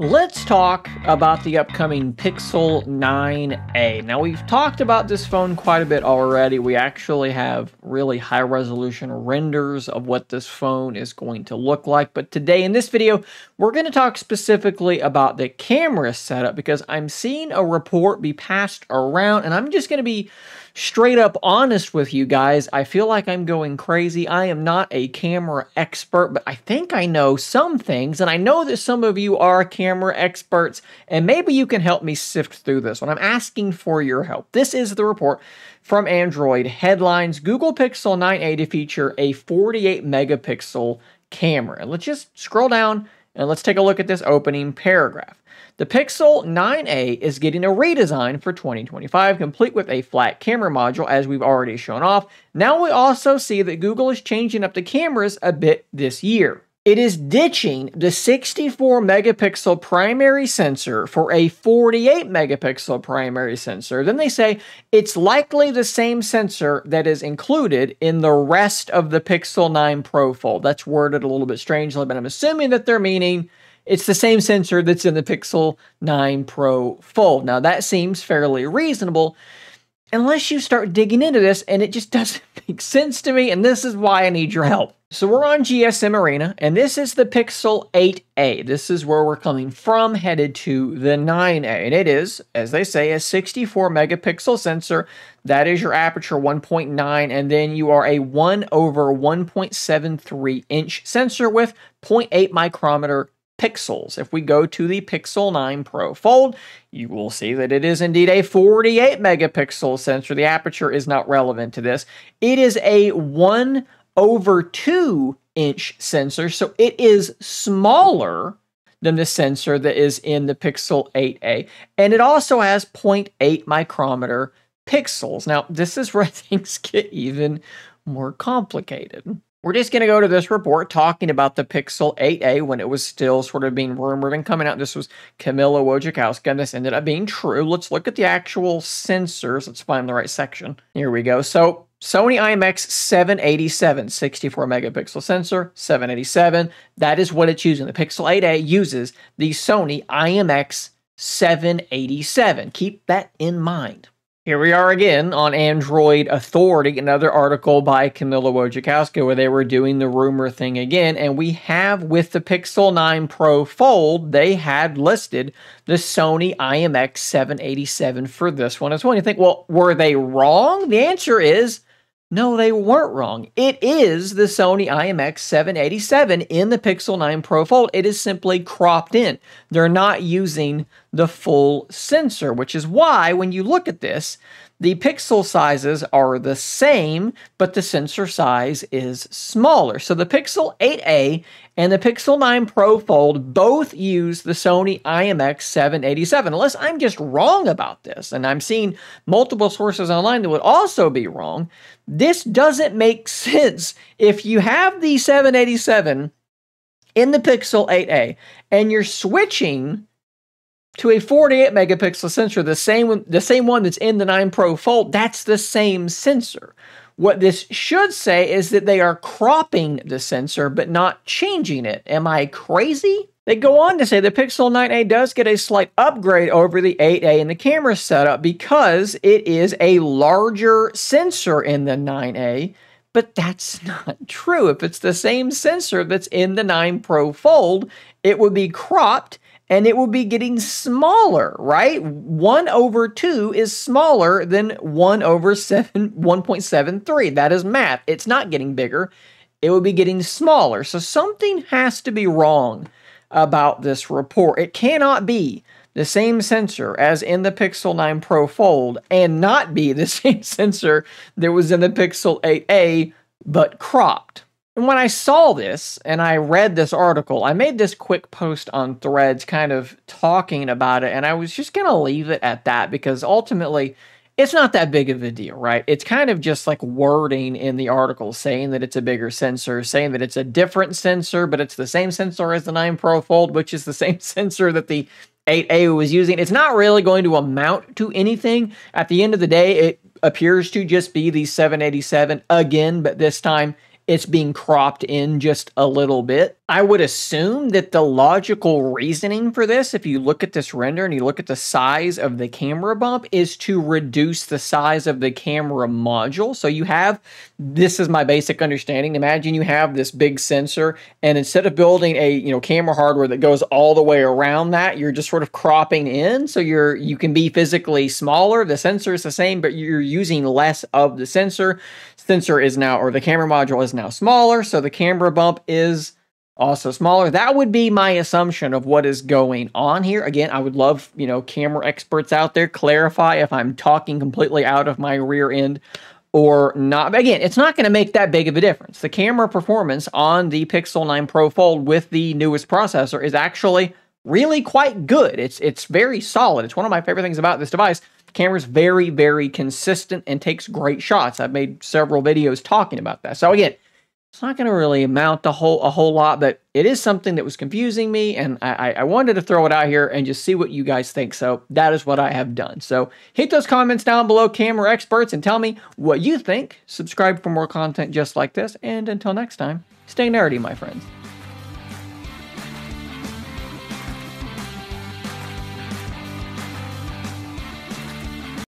Let's talk about the upcoming Pixel 9a. Now, we've talked about this phone quite a bit already. We actually have really high resolution renders of what this phone is going to look like. But today in this video, we're going to talk specifically about the camera setup because I'm seeing a report be passed around and I'm just going to be straight up honest with you guys. I feel like I'm going crazy. I am not a camera expert, but I think I know some things, and I know that some of you are camera experts, and maybe you can help me sift through this one. I'm asking for your help. This is the report from Android headlines Google Pixel 9a to feature a 48 megapixel camera. Let's just scroll down and let's take a look at this opening paragraph. The Pixel 9a is getting a redesign for 2025, complete with a flat camera module, as we've already shown off. Now we also see that Google is changing up the cameras a bit this year. It is ditching the 64 megapixel primary sensor for a 48 megapixel primary sensor. Then they say it's likely the same sensor that is included in the rest of the Pixel 9 Pro Fold. That's worded a little bit strangely, but I'm assuming that they're meaning it's the same sensor that's in the Pixel 9 Pro Fold. Now, that seems fairly reasonable unless you start digging into this, and it just doesn't make sense to me, and this is why I need your help. So we're on GSM Arena, and this is the Pixel 8a. This is where we're coming from, headed to the 9a. And it is, as they say, a 64 megapixel sensor. That is your aperture 1.9, and then you are a 1 over 1.73 inch sensor with 0.8 micrometer pixels. If we go to the Pixel 9 Pro Fold, you will see that it is indeed a 48 megapixel sensor. The aperture is not relevant to this. It is a 1 over 2 inch sensor, so it is smaller than the sensor that is in the Pixel 8a. And it also has 0.8 micrometer pixels. Now, this is where things get even more complicated. We're just going to go to this report talking about the Pixel 8a when it was still sort of being rumored and coming out. This was Camila Wojciechowska, and this ended up being true. Let's look at the actual sensors. Let's find the right section. Here we go. So Sony IMX 787, 64 megapixel sensor, 787. That is what it's using. The Pixel 8a uses the Sony IMX 787. Keep that in mind. Here we are again on Android Authority, another article by Camila Wojciechowska where they were doing the rumor thing again. And we have with the Pixel 9 Pro Fold, they had listed the Sony IMX 787 for this one as well. You think, well, were they wrong? The answer is no, they weren't wrong. It is the Sony IMX 787 in the Pixel 9 Pro Fold. It is simply cropped in. They're not using the full sensor, which is why when you look at this, the pixel sizes are the same, but the sensor size is smaller. So the Pixel 8a and the Pixel 9 Pro Fold both use the Sony IMX 787. Unless I'm just wrong about this, and I'm seeing multiple sources online that would also be wrong, this doesn't make sense. If you have the 787 in the Pixel 8a and you're switching to a 48 megapixel sensor, the same the same one that's in the 9 Pro Fold, that's the same sensor. What this should say is that they are cropping the sensor but not changing it. Am I crazy? They go on to say the Pixel 9a does get a slight upgrade over the 8a in the camera setup because it is a larger sensor in the 9a, but that's not true. If it's the same sensor that's in the 9 Pro Fold, it would be cropped and it will be getting smaller, right? 1 over 2 is smaller than 1 over 7 1.73. That is math. It's not getting bigger. It will be getting smaller. So something has to be wrong about this report. It cannot be the same sensor as in the Pixel 9 Pro Fold and not be the same sensor that was in the Pixel 8a but cropped. And when I saw this and I read this article, I made this quick post on threads kind of talking about it, and I was just going to leave it at that because ultimately it's not that big of a deal, right? It's kind of just like wording in the article saying that it's a bigger sensor, saying that it's a different sensor, but it's the same sensor as the 9 Pro Fold, which is the same sensor that the 8A was using. It's not really going to amount to anything. At the end of the day, it appears to just be the 787 again, but this time it's being cropped in just a little bit. I would assume that the logical reasoning for this, if you look at this render and you look at the size of the camera bump, is to reduce the size of the camera module. So you have, this is my basic understanding. Imagine you have this big sensor and instead of building a, you know, camera hardware that goes all the way around that, you're just sort of cropping in. So you're, you can be physically smaller. The sensor is the same, but you're using less of the sensor sensor is now, or the camera module is now smaller, so the camera bump is also smaller. That would be my assumption of what is going on here. Again, I would love, you know, camera experts out there clarify if I'm talking completely out of my rear end or not. But Again, it's not going to make that big of a difference. The camera performance on the Pixel 9 Pro Fold with the newest processor is actually really quite good. It's it's very solid. It's one of my favorite things about this device The camera's very, very consistent and takes great shots. I've made several videos talking about that. So again, it's not going to really amount a whole a whole lot, but it is something that was confusing me, and I, I wanted to throw it out here and just see what you guys think. So that is what I have done. So hit those comments down below, camera experts, and tell me what you think. Subscribe for more content just like this, and until next time, stay nerdy, my friends.